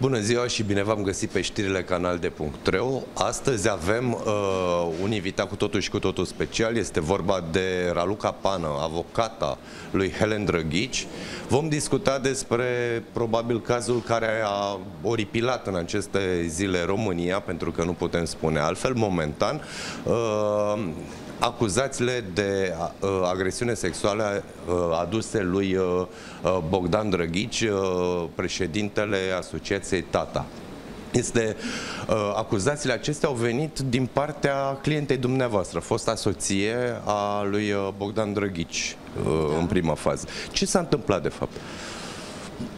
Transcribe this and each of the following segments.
Bună ziua și bine v-am găsit pe știrile canal de .ro. Astăzi avem uh, un invitat cu totul și cu totul special. Este vorba de Raluca Pană, avocata lui Helen Drăghici. Vom discuta despre probabil cazul care a oripilat în aceste zile România, pentru că nu putem spune altfel, momentan. Uh, acuzațiile de uh, agresiune sexuală uh, aduse lui uh, Bogdan Drăghici, președintele Asociației Tata. Este, uh, acuzațiile acestea au venit din partea clientei dumneavoastră, fosta soție a lui Bogdan Drăghici uh, da. în prima fază. Ce s-a întâmplat de fapt?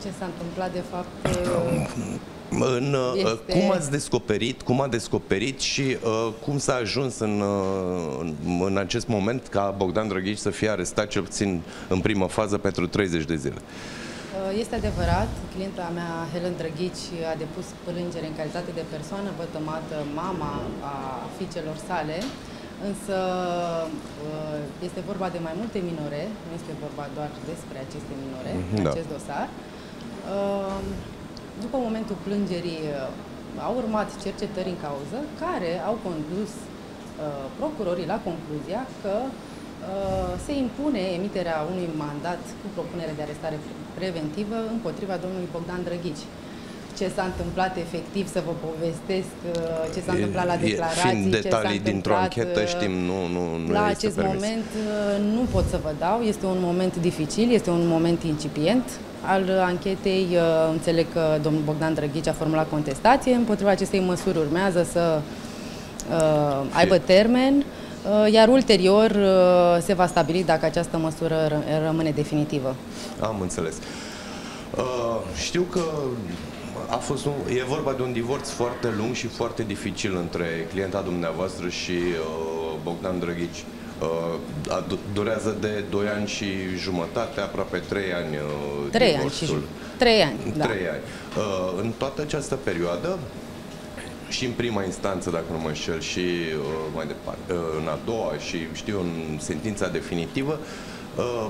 Ce s-a întâmplat de fapt? Uh... În, uh, este... Cum ați descoperit, cum a descoperit și uh, cum s-a ajuns în, uh, în acest moment ca Bogdan Drăghici să fie arestat cel puțin în primă fază pentru 30 de zile? Uh, este adevărat, clienta mea, Helen Drăghici, a depus plângere în calitate de persoană vătămată, mama a fiicelor sale, însă uh, este vorba de mai multe minore, nu este vorba doar despre aceste minore, da. acest dosar. După momentul plângerii uh, au urmat cercetări în cauză care au condus uh, procurorii la concluzia că uh, se impune emiterea unui mandat cu propunere de arestare preventivă împotriva domnului Bogdan Drăghici ce s-a întâmplat efectiv, să vă povestesc uh, ce s-a întâmplat la declarații, Fiind detalii dintr-o anchetă, uh, știm, nu, nu, nu La acest permis. moment nu pot să vă dau, este un moment dificil, este un moment incipient, al anchetei. Uh, înțeleg că domnul Bogdan Drăghici a formulat contestație. Împotriva acestei măsuri urmează să uh, aibă termen, uh, iar ulterior uh, se va stabili dacă această măsură rămâne definitivă. Am înțeles. Uh, știu că a fost un, e vorba de un divorț foarte lung și foarte dificil între clienta dumneavoastră și uh, Bogdan Drăghici. Uh, Uh, durează de 2 ani și jumătate, aproape 3 ani 3 uh, ani și 3 ani, da. 3 ani. Uh, în toată această perioadă și în prima instanță, dacă nu mă înșel, și mai departe, în a doua și știu în sentința definitivă, Uh,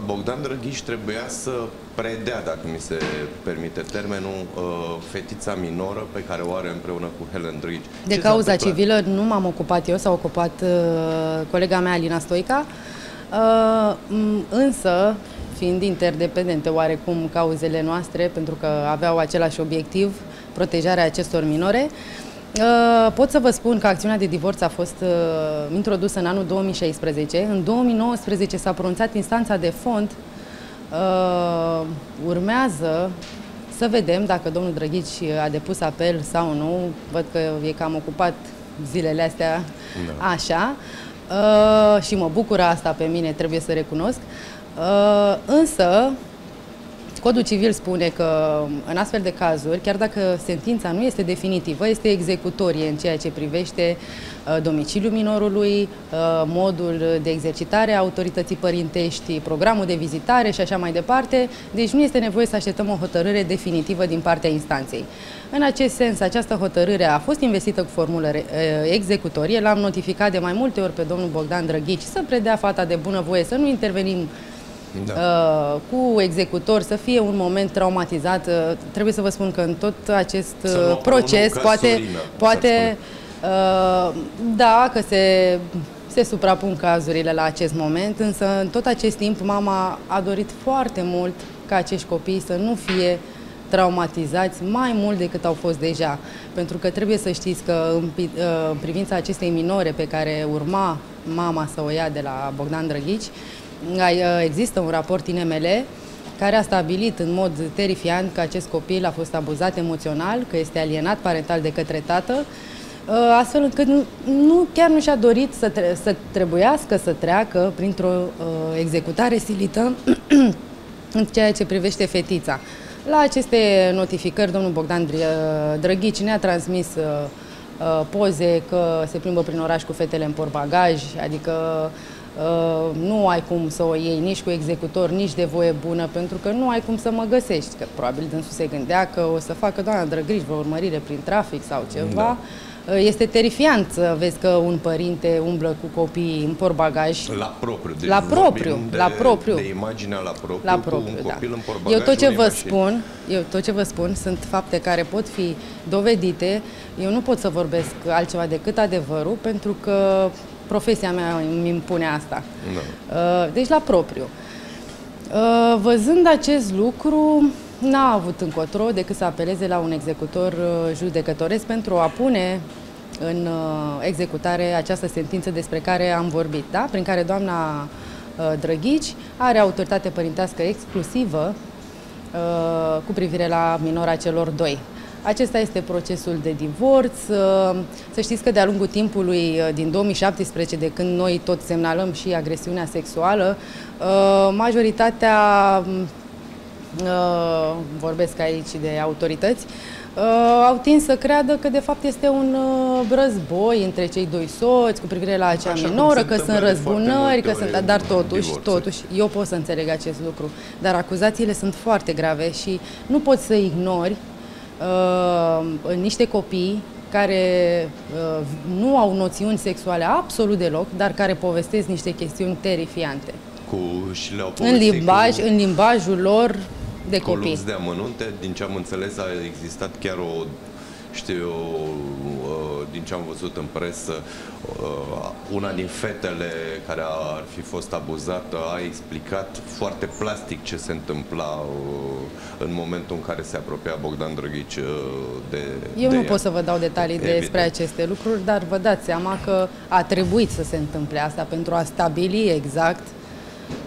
Bogdan Drăghiș trebuia să predea, dacă mi se permite termenul, uh, fetița minoră pe care o are împreună cu Helen Drăghiș. De Ce cauza civilă nu m-am ocupat eu, s-a ocupat uh, colega mea, Alina Stoica, însă, fiind interdependente oarecum cauzele noastre, pentru că aveau același obiectiv, protejarea acestor minore, Uh, pot să vă spun că acțiunea de divorț a fost uh, introdusă în anul 2016. În 2019 s-a pronunțat instanța de fond. Uh, urmează să vedem dacă domnul Drăghici a depus apel sau nu. Văd că e cam ocupat zilele astea da. așa. Și mă bucură asta pe mine, trebuie să recunosc. Însă, Codul civil spune că în astfel de cazuri, chiar dacă sentința nu este definitivă, este executorie în ceea ce privește uh, domiciliul minorului, uh, modul de exercitare a autorității părintești, programul de vizitare și așa mai departe. Deci nu este nevoie să așteptăm o hotărâre definitivă din partea instanței. În acest sens, această hotărâre a fost investită cu formulă uh, executorie. L-am notificat de mai multe ori pe domnul Bogdan Drăghici să predea fata de bunăvoie, să nu intervenim da. uh, cu executor, să fie un moment traumatizat. Uh, trebuie să vă spun că în tot acest uh, proces, poate, Sorină, poate uh, da, că se, se suprapun cazurile la acest moment, însă în tot acest timp mama a dorit foarte mult ca acești copii să nu fie traumatizați mai mult decât au fost deja. Pentru că trebuie să știți că în, uh, în privința acestei minore pe care urma mama să o ia de la Bogdan Drăghici, Uh, există un raport INML care a stabilit în mod terifiant că acest copil a fost abuzat emoțional, că este alienat parental de către tată, uh, astfel încât nu, chiar nu și-a dorit să, tre să trebuiască să treacă printr-o uh, executare silită în ceea ce privește fetița. La aceste notificări, domnul Bogdan Drăghici ne-a transmis uh, poze că se plimbă prin oraș cu fetele în portbagaj, adică Uh, nu ai cum să o iei nici cu executor, nici de voie bună, pentru că nu ai cum să mă găsești. Că probabil dânsul se gândea că o să facă doamna Drăgriș vreo urmărire prin trafic sau ceva. Da. Uh, este terifiant să vezi că un părinte umblă cu copiii în porbagaj. La propriu. Deci la propriu, de, la propriu. De imaginea la propriu, la propriu cu un da. copil în porbagaj. Eu tot ce vă spun, eu tot ce vă spun sunt fapte care pot fi dovedite. Eu nu pot să vorbesc altceva decât adevărul, pentru că profesia mea îmi impune asta. Da. Uh, deci la propriu. Uh, văzând acest lucru, n-a avut încotro decât să apeleze la un executor uh, judecătoresc pentru a pune în executare această sentință despre care am vorbit, da? prin care doamna Drăghici are autoritate părintească exclusivă cu privire la minora celor doi. Acesta este procesul de divorț. Uh, să știți că de-a lungul timpului, uh, din 2017, de când noi tot semnalăm și agresiunea sexuală, uh, majoritatea, vorbesc aici de autorități, au tins să creadă că de fapt este un război între cei doi soți cu privire la acea Așa minoră, că sunt răzbunări, că sunt, dar totuși, totuși, eu pot să înțeleg acest lucru, dar acuzațiile sunt foarte grave și nu poți să ignori uh, niște copii care uh, nu au noțiuni sexuale absolut deloc, dar care povestesc niște chestiuni terifiante. Cu, și le-au în, limbaj, cu, în limbajul lor de cu copii. de amănunte, din ce am înțeles, a existat chiar o știu eu, uh, din ce am văzut în presă, uh, una din fetele care ar fi fost abuzată a explicat foarte plastic ce se întâmpla uh, în momentul în care se apropia Bogdan Drăghici de Eu de nu ea. pot să vă dau detalii Evident. despre aceste lucruri, dar vă dați seama că a trebuit să se întâmple asta pentru a stabili exact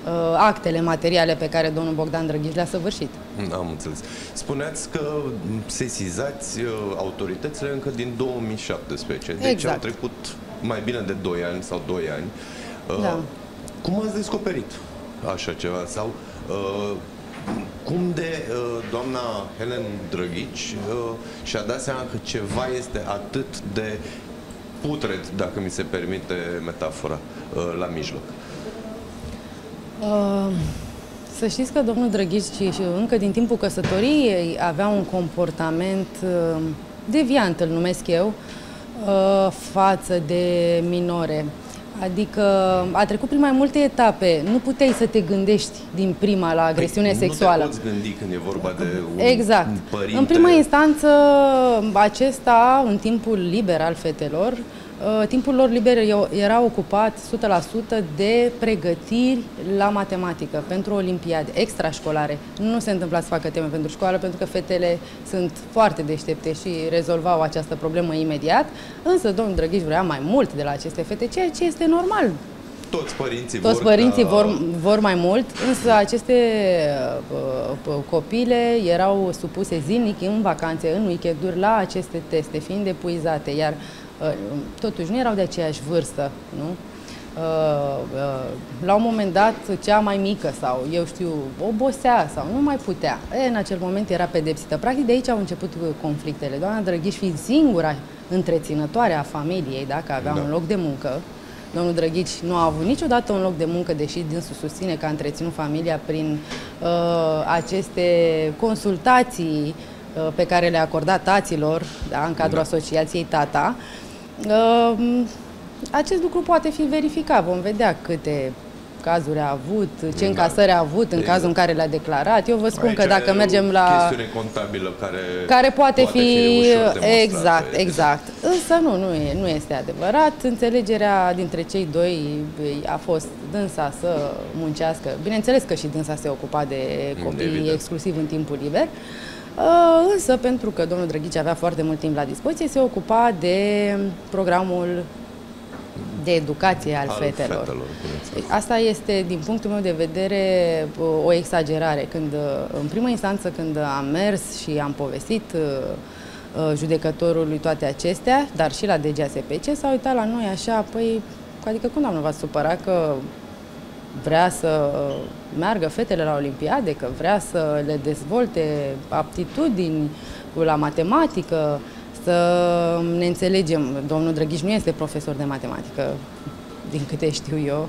Uh, actele materiale pe care domnul Bogdan Drăghiș le-a săvârșit. Am înțeles. Spuneați că sesizați uh, autoritățile încă din 2017, deci exact. au trecut mai bine de 2 ani sau 2 ani. Uh, da. Cum ați descoperit așa ceva? Sau cum de doamna Helen Drăghici și-a dat seama că ceva este atât de putred, dacă mi se permite metafora, la mijloc? Uh, să știți că domnul Drăghici încă din timpul căsătoriei avea un comportament uh, deviant, îl numesc eu, uh, față de minore. Adică a trecut prin mai multe etape. Nu puteai să te gândești din prima la agresiune păi, sexuală. Nu te poți gândi când e vorba de un Exact. părinte. În prima instanță, acesta, în timpul liber al fetelor, Uh, timpul lor liber era ocupat 100% de pregătiri la matematică pentru olimpiade extrașcolare. Nu se întâmpla să facă teme pentru școală pentru că fetele sunt foarte deștepte și rezolvau această problemă imediat, însă domnul Drăghiș vrea mai mult de la aceste fete, ceea ce este normal. Toți părinții, Toți vor, părinții ca... vor, vor mai mult, însă aceste uh, copile erau supuse zilnic în vacanțe, în weekend la aceste teste, fiind epuizate, iar uh, Uh, totuși nu erau de aceeași vârstă, nu? Uh, uh, la un moment dat, cea mai mică sau, eu știu, obosea sau nu mai putea. E, în acel moment era pedepsită. Practic de aici au început conflictele. Doamna Drăghiș fiind singura întreținătoare a familiei, dacă avea da. un loc de muncă, Domnul Drăghici nu a avut niciodată un loc de muncă, deși dânsul susține că a întreținut familia prin uh, aceste consultații uh, pe care le-a acordat taților da, în cadrul da. asociației Tata. Uh, Ehm, acest lucru poate fi verificat. Vom vedea câte cazuri a avut, ce da. încasări a avut în exact. cazul în care le-a declarat. Eu vă spun Aici că dacă mergem la... chestiune contabilă care, care poate, poate fi... fi exact, exact. Însă nu, nu, e, nu este adevărat. Înțelegerea dintre cei doi a fost dânsa să muncească. Bineînțeles că și dânsa se ocupa de copii Evident. exclusiv în timpul liber. Uh, însă, pentru că domnul Drăghici avea foarte mult timp la dispoziție, se ocupa de programul de educație al, al fetelor. fetelor Asta este, din punctul meu de vedere, o exagerare. Când, în primă instanță, când am mers și am povestit uh, judecătorului toate acestea, dar și la DGASPC, s-a uitat la noi așa, păi, adică cum nu v-ați supărat că vrea să meargă fetele la Olimpiade, că vrea să le dezvolte aptitudini la matematică, să ne înțelegem. Domnul Drăghiș nu este profesor de matematică, din câte știu eu.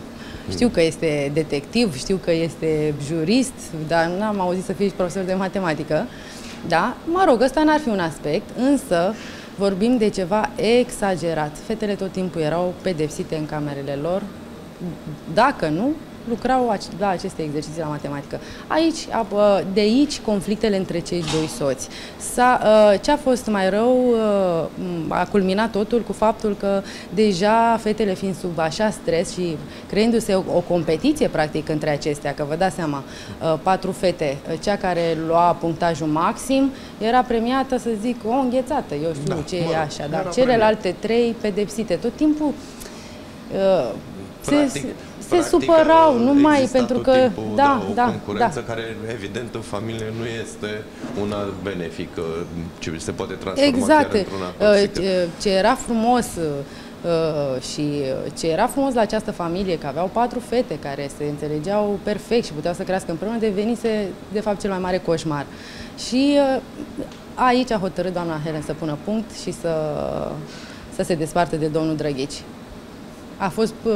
Știu că este detectiv, știu că este jurist, dar n-am auzit să fie și profesor de matematică. Da? Mă rog, ăsta n-ar fi un aspect, însă vorbim de ceva exagerat. Fetele tot timpul erau pedepsite în camerele lor. Dacă nu, lucrau la aceste exerciții la matematică. Aici, de aici conflictele între cei doi soți. Uh, ce a fost mai rău uh, a culminat totul cu faptul că deja fetele fiind sub așa stres și creându-se o, o competiție practic între acestea, că vă dați seama, uh, patru fete, cea care lua punctajul maxim era premiată, să zic, o înghețată, eu știu da, ce e așa, dar celelalte premiat. trei pedepsite. Tot timpul uh, Practic, se, se supărau numai pentru că timpul, da, da, o da, concurență da. care evident în familie nu este una benefică, ce se poate transforma exact. chiar într-una uh, Ce era frumos uh, și ce era frumos la această familie, că aveau patru fete care se înțelegeau perfect și puteau să crească împreună, devenise de fapt cel mai mare coșmar. Și uh, aici a hotărât doamna Helen să pună punct și să, să se desparte de domnul Drăghici a fost uh,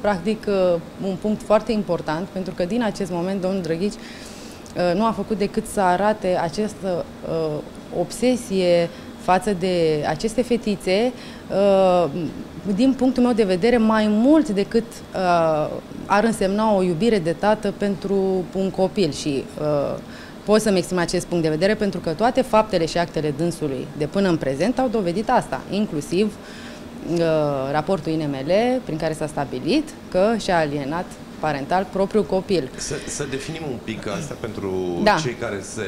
practic uh, un punct foarte important pentru că din acest moment domnul Drăghici uh, nu a făcut decât să arate această obsesie față de aceste fetițe, din punctul meu de vedere, mai mult decât ar însemna o iubire de tată pentru un copil. Și pot să-mi exprim acest punct de vedere pentru că toate faptele și actele dânsului de până în prezent au dovedit asta, inclusiv uh, Uh, raportul INML prin care s-a stabilit că și-a alienat parental propriul copil. Să, să definim un pic asta pentru da. cei care se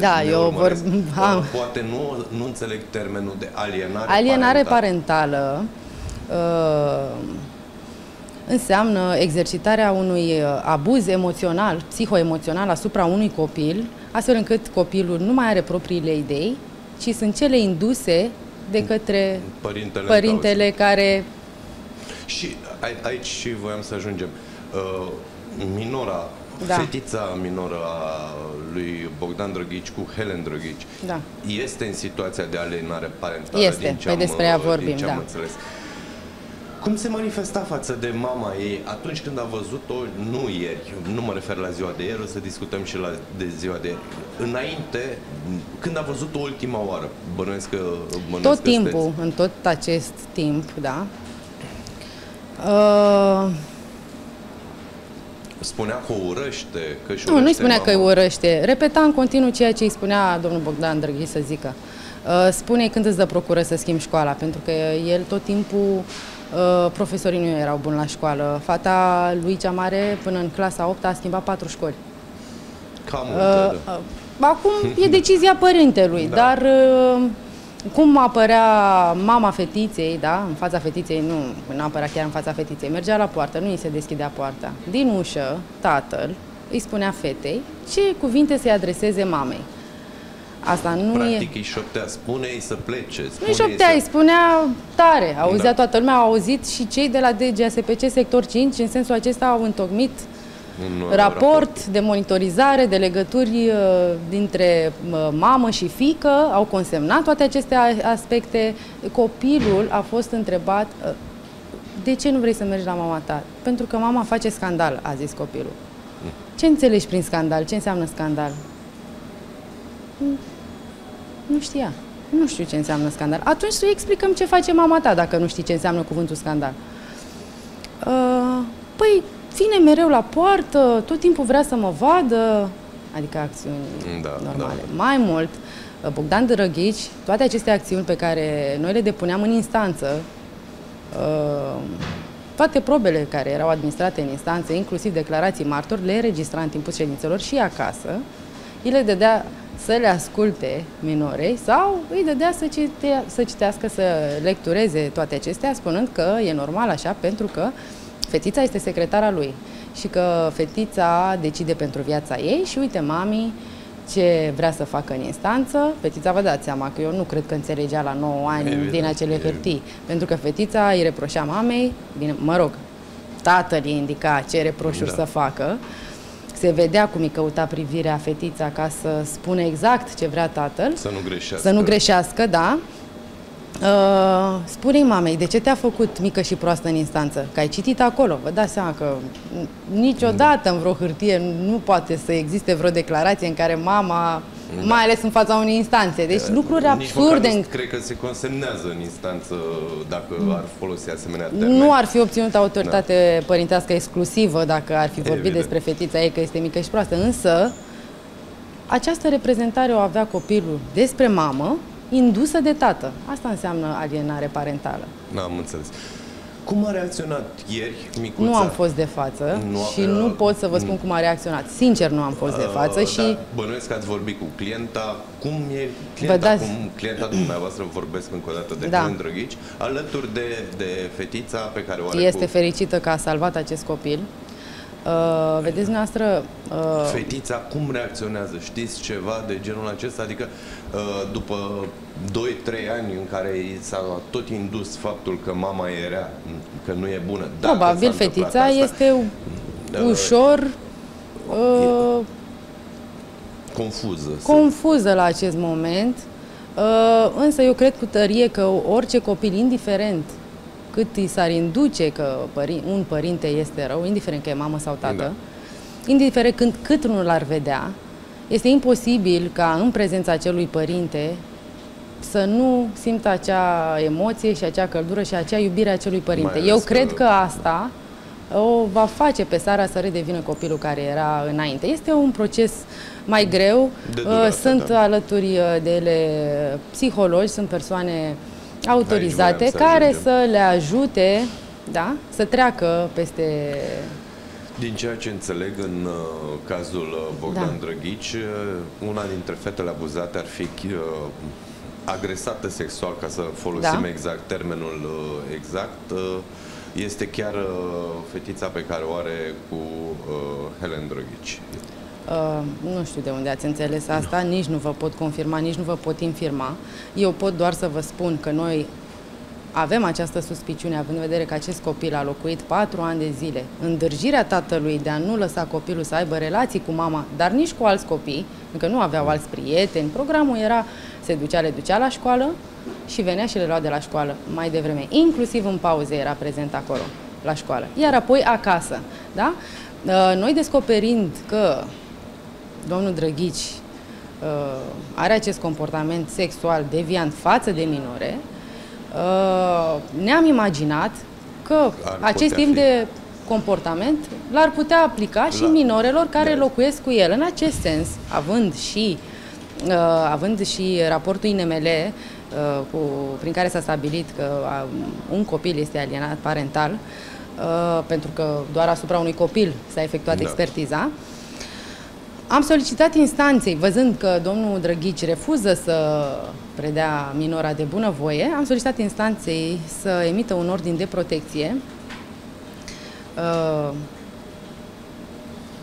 Da, eu vor... Uh, poate nu, nu înțeleg termenul de alienare Alienare parentală, parentală uh, înseamnă exercitarea unui uh, abuz emoțional, psihoemoțional asupra unui copil, astfel încât copilul nu mai are propriile idei, ci sunt cele induse de către părintele, părintele care... Și aici și voiam să ajungem. Uh, minora, da. fetița minoră a lui Bogdan Drăghici cu Helen Drăghici da. este în situația de alienare parentală este, din ce am, despre ea vorbim, din ce am da. înțeles. Cum se manifesta față de mama ei atunci când a văzut-o, nu ieri, nu mă refer la ziua de ieri, o să discutăm și la de ziua de ieri. Înainte, când a văzut-o ultima oară, bănuiesc că... Bănuiesc tot că timpul, steți. în tot acest timp, da. Uh... Spunea că o urăște, că și Nu, nu spunea mama. că îi urăște. Repeta în continuu ceea ce îi spunea domnul Bogdan Drăghi să zică. Uh, spune când îți dă procură să schimbi școala, pentru că el tot timpul Uh, profesorii nu erau buni la școală. Fata lui cea mare, până în clasa 8 a schimbat patru școli. Cam uh, multe, uh, Acum e decizia părintelui, da. dar uh, cum apărea mama fetiței, da, în fața fetiței, nu, nu apărea chiar în fața fetiței, mergea la poartă, nu îi se deschidea poarta. Din ușă, tatăl îi spunea fetei ce cuvinte să-i adreseze mamei. Asta nu Practic e... îi șoptea, spune-i să plece. Spune nu șoptea, să... îi spunea tare. Auzea da. toată lumea, au auzit și cei de la DGASPC sector 5, în sensul acesta au întocmit un raport, raport de monitorizare, de legături uh, dintre uh, mamă și fică, au consemnat toate aceste aspecte. Copilul a fost întrebat uh, de ce nu vrei să mergi la mama ta? Pentru că mama face scandal, a zis copilul. Mm. Ce înțelegi prin scandal? Ce înseamnă scandal? Nu știa. Nu știu ce înseamnă scandal. Atunci să explicăm ce face mama ta dacă nu știi ce înseamnă cuvântul scandal. Uh, păi, vine mereu la poartă, tot timpul vrea să mă vadă, adică acțiuni da, normale. Da. Mai mult, uh, Bogdan Drăghici, toate aceste acțiuni pe care noi le depuneam în instanță, uh, toate probele care erau administrate în instanță, inclusiv declarații martori, le registra în timpul ședințelor și acasă, el le dădea să le asculte minorei sau îi dădea să, cite, să citească, să lectureze toate acestea, spunând că e normal așa pentru că fetița este secretara lui și că fetița decide pentru viața ei și uite mami ce vrea să facă în instanță. Fetița vă dați seama că eu nu cred că înțelegea la 9 ani evident, din acele hârtii, pentru că fetița îi reproșea mamei, bine, mă rog, tatăl îi indica ce reproșuri da. să facă, se vedea cum îi căuta privirea fetița ca să spună exact ce vrea tatăl. Să nu greșească. Să nu greșească, da. Uh, spune mamei, de ce te-a făcut mică și proastă în instanță? Că ai citit acolo, vă dați seama că niciodată în vreo hârtie nu poate să existe vreo declarație în care mama, da. mai ales în fața unei instanțe. Deci da. lucruri absurde. Nici cred că se consemnează în instanță dacă ar folosi asemenea termeni. Nu ar fi obținut autoritate da. părintească exclusivă dacă ar fi vorbit Evident. despre fetița ei că este mică și proastă, însă această reprezentare o avea copilul despre mamă, indusă de tată. Asta înseamnă alienare parentală. Nu am înțeles. Cum a reacționat ieri micuța? Nu am fost de față nu, și uh, nu pot să vă spun cum a reacționat. Sincer, nu am fost de față uh, și... Da, bănuiesc că ați vorbit cu clienta. Cum e clienta, dați... cum clienta dumneavoastră, vorbesc încă o dată de da. Drăghici, alături de, de fetița pe care o are Este cu... fericită că a salvat acest copil. Uh, vedeți noastră... Uh, Fetița cum reacționează? Știți ceva de genul acesta? Adică uh, după 2-3 ani în care s-a tot indus faptul că mama era, că nu e bună. Probabil fetița asta, este uh, ușor... Uh, confuză. Confuză la acest moment. Uh, însă eu cred cu tărie că orice copil, indiferent cât îi s-ar induce că pări, un părinte este rău, indiferent că e mamă sau tată, da. indiferent când, cât nu l-ar vedea, este imposibil ca în prezența acelui părinte să nu simtă acea emoție și acea căldură și acea iubire a acelui părinte. Eu cred că... că asta o va face pe Sara să redevină copilul care era înainte. Este un proces mai greu. De durată, sunt da. alături de ele psihologi, sunt persoane autorizate să care ajungem. să le ajute da, să treacă peste... Din ceea ce înțeleg în uh, cazul uh, Bogdan da. Drăghici, uh, una dintre fetele abuzate ar fi uh, agresată sexual, ca să folosim da. exact termenul uh, exact, uh, este chiar uh, fetița pe care o are cu uh, Helen Drăghici. Uh, nu știu de unde ați înțeles asta, nici nu vă pot confirma, nici nu vă pot infirma. Eu pot doar să vă spun că noi avem această suspiciune, având în vedere că acest copil a locuit patru ani de zile, îndârjirea tatălui de a nu lăsa copilul să aibă relații cu mama, dar nici cu alți copii, încă nu aveau alți prieteni, programul era, se ducea, le ducea la școală și venea și le lua de la școală mai devreme. Inclusiv în pauze era prezent acolo, la școală. Iar apoi acasă, da? Uh, noi descoperind că domnul Drăghici uh, are acest comportament sexual deviant față de minore, uh, ne-am imaginat că Ar acest timp fi. de comportament l-ar putea aplica și La... minorelor care da. locuiesc cu el. În acest sens, având și, uh, având și raportul INML uh, cu, prin care s-a stabilit că uh, un copil este alienat parental, uh, pentru că doar asupra unui copil s-a efectuat da. expertiza, am solicitat instanței, văzând că domnul Drăghici refuză să predea minora de bunăvoie, am solicitat instanței să emită un ordin de protecție uh,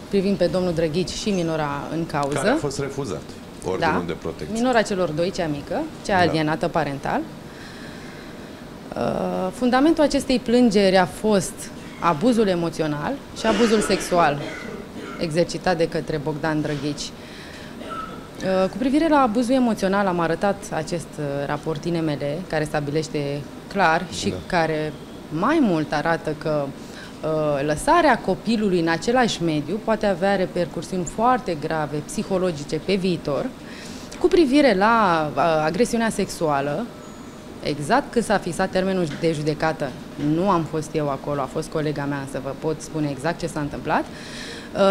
privind pe domnul Drăghici și minora în cauză. Care a fost refuzat, ordinul da, de protecție. minora celor doi, cea mică, cea da. alienată parental. Uh, fundamentul acestei plângeri a fost abuzul emoțional și abuzul sexual exercitat de către Bogdan Drăghici. Uh, cu privire la abuzul emoțional, am arătat acest uh, raport INML, care stabilește clar și da. care mai mult arată că uh, lăsarea copilului în același mediu poate avea repercursiuni foarte grave psihologice pe viitor. Cu privire la agresiunea sexuală, exact când s-a fixat termenul de judecată, nu am fost eu acolo, a fost colega mea, să vă pot spune exact ce s-a întâmplat. Uh,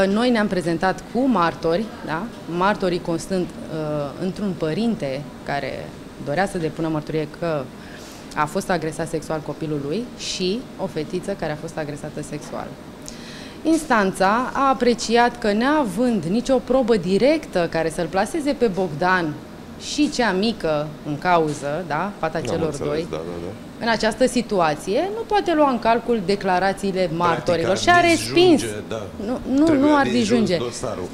noi ne-am prezentat cu martori, da? martorii constând uh, într-un părinte care dorea să depună mărturie că a fost agresat sexual copilul lui și o fetiță care a fost agresată sexual. Instanța a apreciat că neavând nicio probă directă care să-l plaseze pe Bogdan și cea mică în cauză, da, fata celor înțeles, doi, da, da, da. În această situație, nu poate lua în calcul declarațiile martorilor și a respins. Da. Nu, nu, nu ar disjunge.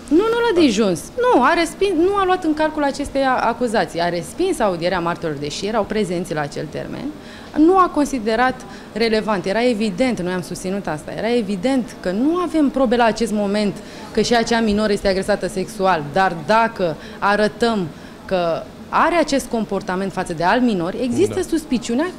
Nu, nu l-a dijuns. Nu, a respins, nu a luat în calcul aceste acuzații. A respins audierea martorilor, deși erau prezenți la acel termen. Nu a considerat relevant. Era evident, noi am susținut asta, era evident că nu avem probe la acest moment că și acea minoră este agresată sexual, dar dacă arătăm că are acest comportament față de alt minori, există da. suspiciunea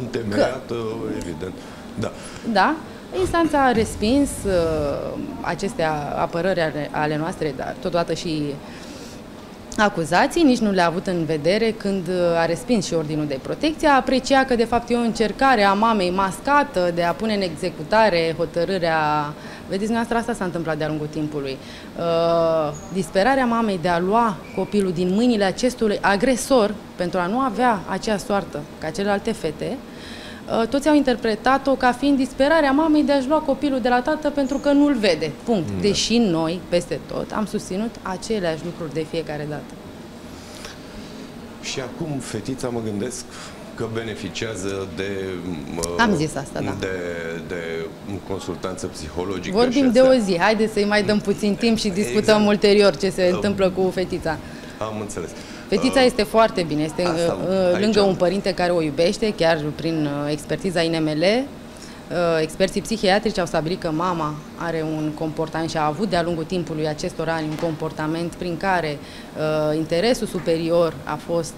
Întemeiată, că... evident. Da. Da. Instanța a respins uh, aceste apărări ale, ale noastre, dar totodată și acuzații, nici nu le-a avut în vedere când uh, a respins și ordinul de protecție, a apreciat că de fapt e o încercare a mamei mascată de a pune în executare hotărârea Vedeți, noastră asta s-a întâmplat de-a lungul timpului. Uh, disperarea mamei de a lua copilul din mâinile acestui agresor pentru a nu avea acea soartă ca celelalte fete, uh, toți au interpretat-o ca fiind disperarea mamei de a-și lua copilul de la tată pentru că nu-l vede. Punct. Da. Deși noi, peste tot, am susținut aceleași lucruri de fiecare dată. Și acum fetița mă gândesc că beneficiază de, Am zis asta, da. de, de consultanță psihologică. Vorbim de o zi, haideți să-i mai dăm puțin timp și discutăm exact. ulterior ce se întâmplă cu fetița. Am înțeles. Fetița uh, este foarte bine, este asta, uh, lângă aici. un părinte care o iubește, chiar prin uh, expertiza INML. Uh, experții psihiatrici au stabilit că mama are un comportament și a avut de-a lungul timpului acestor ani un comportament prin care uh, interesul superior a fost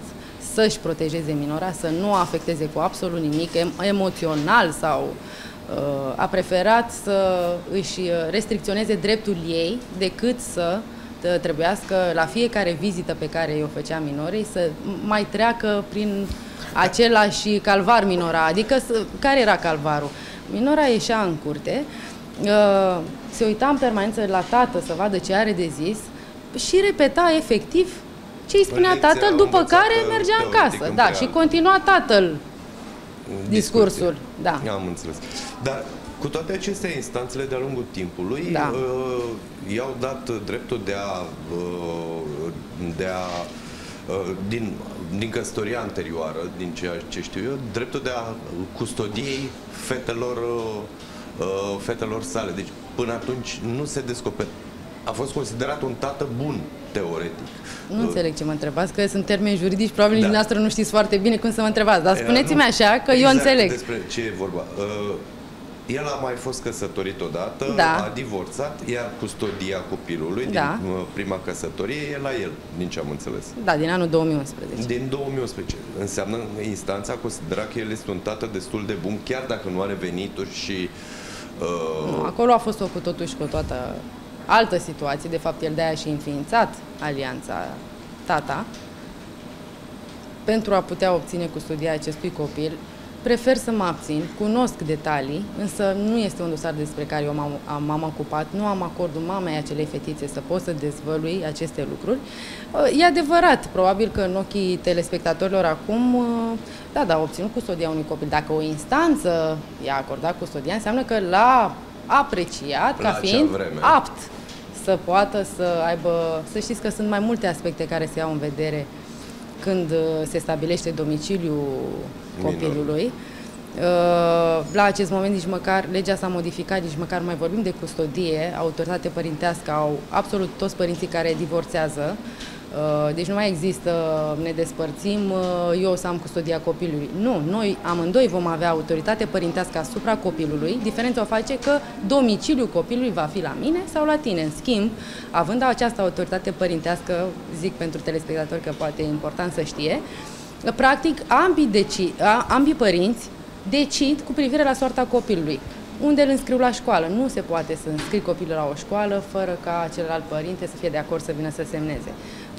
să-și protejeze minora, să nu afecteze cu absolut nimic emoțional sau uh, a preferat să își restricționeze dreptul ei decât să trebuiască la fiecare vizită pe care o făcea minorei să mai treacă prin același calvar minora. Adică care era calvarul? Minora ieșea în curte, uh, se uita în permanență la tată să vadă ce are de zis și repeta efectiv ce îi spunea tatăl, după care mergea în casă. Da, și continua tatăl discursul. Da. Am înțeles. Dar cu toate acestea, instanțele de-a lungul timpului da. uh, i-au dat dreptul de a, uh, de a uh, din, din căsătoria anterioară, din ceea ce știu eu, dreptul de a custodiei fetelor, uh, uh fetelor sale. Deci până atunci nu se descoperă. A fost considerat un tată bun teoretic. Nu înțeleg ce mă întrebați, că sunt termeni juridici, probabil da. dumneavoastră nu știți foarte bine cum să mă întrebați, dar spuneți-mi așa că exact eu înțeleg. despre ce e vorba. Uh, el a mai fost căsătorit odată, da. a divorțat, iar custodia copilului da. din uh, prima căsătorie e la el, din ce am înțeles. Da, din anul 2011. Din 2011. Înseamnă instanța considera că el este un tată destul de bun, chiar dacă nu are venituri și... Uh... Nu, acolo a fost o cu totul și cu toată altă situație, de fapt el de-aia și înființat alianța tata, pentru a putea obține custodia acestui copil, prefer să mă abțin, cunosc detalii, însă nu este un dosar despre care eu m-am ocupat, nu am acordul mamei acelei fetițe să pot să dezvălui aceste lucruri. E adevărat, probabil că în ochii telespectatorilor acum, da, da, obținut custodia unui copil. Dacă o instanță i-a acordat custodia, înseamnă că l-a apreciat ca fiind vreme. apt să poată să aibă, să știți că sunt mai multe aspecte care se iau în vedere când uh, se stabilește domiciliul copilului. Uh, la acest moment nici măcar, legea s-a modificat, nici măcar mai vorbim de custodie, autoritate părintească au absolut toți părinții care divorțează, Uh, deci nu mai există, ne despărțim, uh, eu o să am custodia copilului. Nu, noi amândoi vom avea autoritate părintească asupra copilului. Diferența o face că domiciliul copilului va fi la mine sau la tine. În schimb, având această autoritate părintească, zic pentru telespectatori că poate e important să știe, practic ambii, deci, ambii părinți decid cu privire la soarta copilului unde îl înscriu la școală. Nu se poate să înscrii copilul la o școală fără ca celălalt părinte să fie de acord să vină să semneze.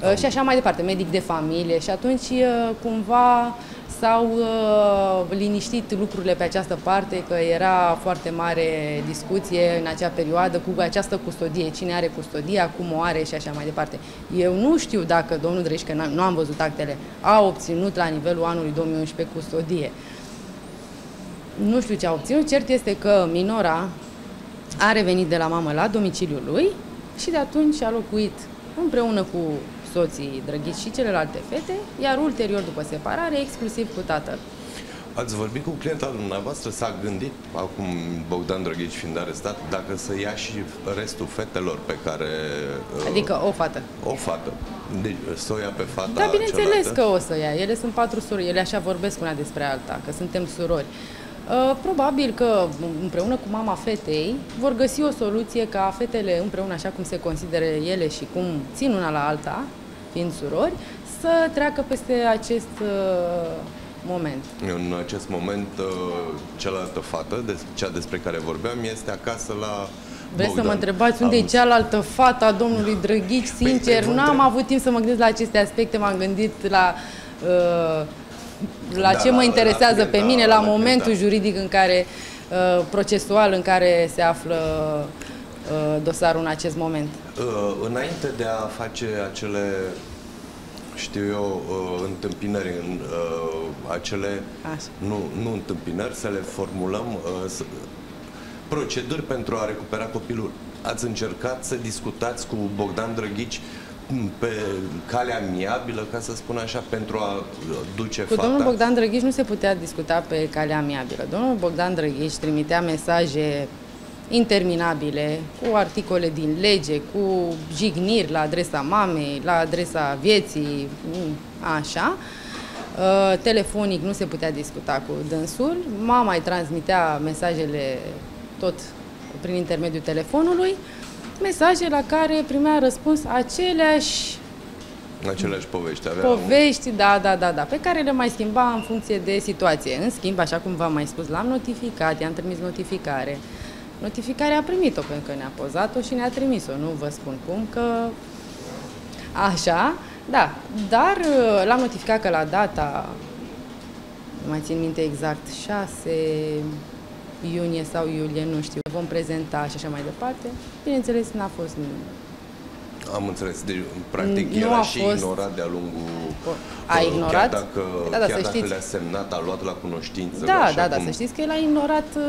Uh, și așa mai departe, medic de familie și atunci uh, cumva s-au uh, liniștit lucrurile pe această parte, că era foarte mare discuție în acea perioadă cu această custodie, cine are custodia, cum o are și așa mai departe. Eu nu știu dacă domnul Dreșcă, nu am văzut actele, a obținut la nivelul anului 2011 custodie. Nu știu ce a obținut, cert este că minora a revenit de la mamă la domiciliul lui și de atunci a locuit împreună cu soții drăghiți și celelalte fete, iar ulterior, după separare, exclusiv cu tatăl. Ați vorbit cu clienta dumneavoastră, s-a gândit, acum Bogdan Drăghici fiind arestat, dacă să ia și restul fetelor pe care... Uh, adică o fată. O fată. Deci să o ia pe fata Da, bineînțeles cealaltă. că o să ia. Ele sunt patru surori, ele așa vorbesc una despre alta, că suntem surori. Uh, probabil că împreună cu mama fetei vor găsi o soluție ca fetele împreună, așa cum se consideră ele și cum țin una la alta, fiind surori, să treacă peste acest uh, moment. În acest moment, uh, cealaltă fată, de, cea despre care vorbeam, este acasă la Vreți să mă întrebați unde Am... e cealaltă fată a domnului Drăghici? Păi, Sincer, păi, nu am avut timp să mă gândesc la aceste aspecte, m-am gândit la... Uh, la da, ce mă interesează la, la, pe mine, la, la momentul da. juridic în care, uh, procesual în care se află uh, dosarul în acest moment. Uh, înainte de a face acele știu eu, uh, întâmpinări, în uh, acele, Așa. Nu, nu întâmpinări, să le formulăm, uh, să, proceduri pentru a recupera copilul. Ați încercat să discutați cu Bogdan Drăghici pe calea amiabilă, ca să spun așa, pentru a duce Cu fata? domnul Bogdan Drăghici nu se putea discuta pe calea amiabilă. Domnul Bogdan Drăghici trimitea mesaje interminabile, cu articole din lege, cu jigniri la adresa mamei, la adresa vieții, așa. Uh, telefonic nu se putea discuta cu dânsul, mama îi transmitea mesajele tot prin intermediul telefonului, mesaje la care primea răspuns aceleași Aceleași povești avea Povești, da, da, da, da, pe care le mai schimba în funcție de situație. În schimb, așa cum v-am mai spus, l-am notificat, i-am trimis notificare. Notificarea a primit-o pentru că ne-a pozat-o și ne-a trimis-o. Nu vă spun cum, că așa, da. Dar uh, l-am notificat că la data, nu mai țin minte exact, 6 iunie sau iulie, nu știu, vom prezenta și așa mai departe. Bineînțeles, n-a fost am înțeles. Deci, practic, nu era și fost... ignorat de-a lungul... A ignorat? Chiar dacă, da, da, chiar dacă știți... le-a semnat, a luat la cunoștință. Da, da, da, cum... să știți că el a ignorat uh,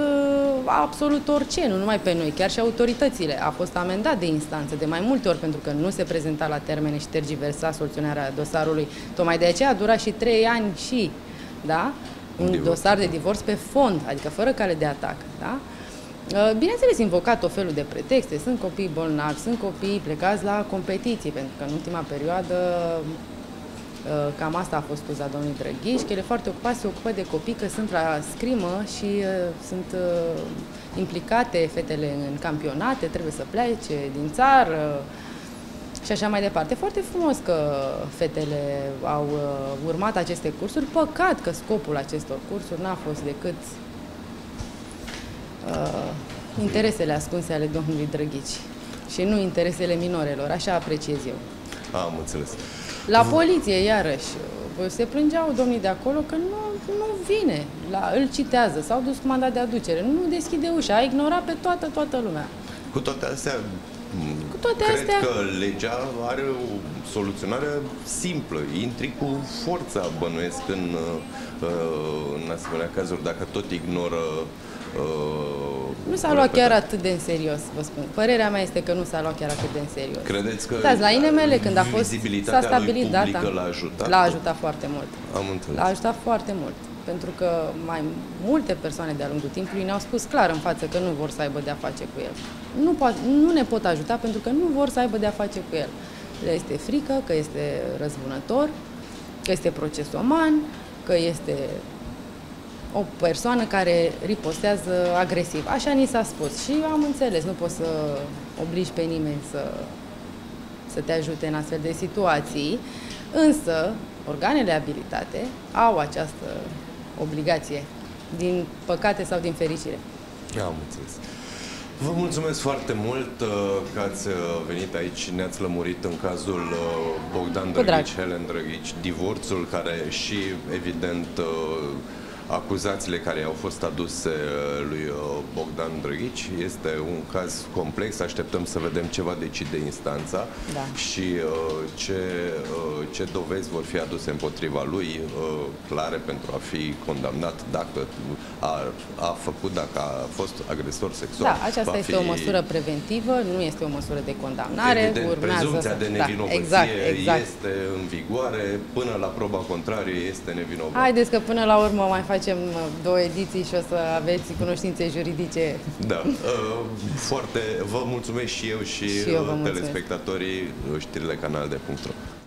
absolut orice, nu numai pe noi, chiar și autoritățile. A fost amendat de instanță de mai multe ori pentru că nu se prezenta la termene și tergiversa soluționarea dosarului. Tocmai de aceea a durat și trei ani și, da? Un divorț. dosar de divorț pe fond, adică fără cale de atac, da? Uh, bineînțeles, invocat o felul de pretexte. Sunt copii bolnavi, sunt copii plecați la competiții, pentru că în ultima perioadă uh, cam asta a fost scuza domnului Drăghiș, că el e foarte ocupat, se ocupă de copii, că sunt la scrimă și uh, sunt uh, implicate fetele în campionate, trebuie să plece din țară și așa mai departe. Foarte frumos că fetele au uh, urmat aceste cursuri. Păcat că scopul acestor cursuri n-a fost decât uh, interesele ascunse ale domnului Drăghici și nu interesele minorelor, așa apreciez eu. Am înțeles. La poliție, iarăși, se plângeau domnii de acolo că nu, nu vine, la, îl citează, s-au dus cu mandat de aducere, nu deschide ușa, a ignorat pe toată, toată lumea. Cu toate astea, cu toate cred astea... că legea are o soluționare simplă. Intri cu forța, bănuiesc, în, uh, în asemenea cazuri, dacă tot ignoră Uh, nu s-a luat chiar atât de în serios, vă spun. Părerea mea este că nu s-a luat chiar atât de în serios. Credeți că Dați, la INML când a fost s-a stabilit data. L-a ajutat? L-a ajutat foarte mult. Am înțeles. L-a ajutat foarte mult. Pentru că mai multe persoane de-a lungul timpului ne-au spus clar în față că nu vor să aibă de-a face cu el. Nu, po- nu ne pot ajuta pentru că nu vor să aibă de-a face cu el. Le este frică, că este răzbunător, că este procesoman, că este o persoană care ripostează agresiv. Așa ni s-a spus și eu am înțeles, nu poți să obligi pe nimeni să, să te ajute în astfel de situații, însă organele abilitate au această obligație, din păcate sau din fericire. Am înțeles. Vă mulțumesc foarte mult uh, că ați uh, venit aici și ne-ați lămurit în cazul uh, Bogdan Drăghici, Helen Drăghici, divorțul care și, evident, acuzațiile care au fost aduse uh, lui uh, Bogdan Drăghici. Este un caz complex, așteptăm să vedem ce va decide instanța da. și uh, ce, ce dovezi vor fi aduse împotriva lui, clare pentru a fi condamnat dacă a, a făcut, dacă a fost agresor sexual. Da, aceasta este fi... o măsură preventivă, nu este o măsură de condamnare. Evident, urmează prezumția să... de da, nevinovăție da, exact, exact. este în vigoare, până la proba contrarie este nevinovat. Haideți că până la urmă mai face facem uh, două ediții și o să aveți cunoștințe juridice. Da. Uh, foarte, vă mulțumesc și eu și, și eu uh, telespectatorii știrile canal de.ro.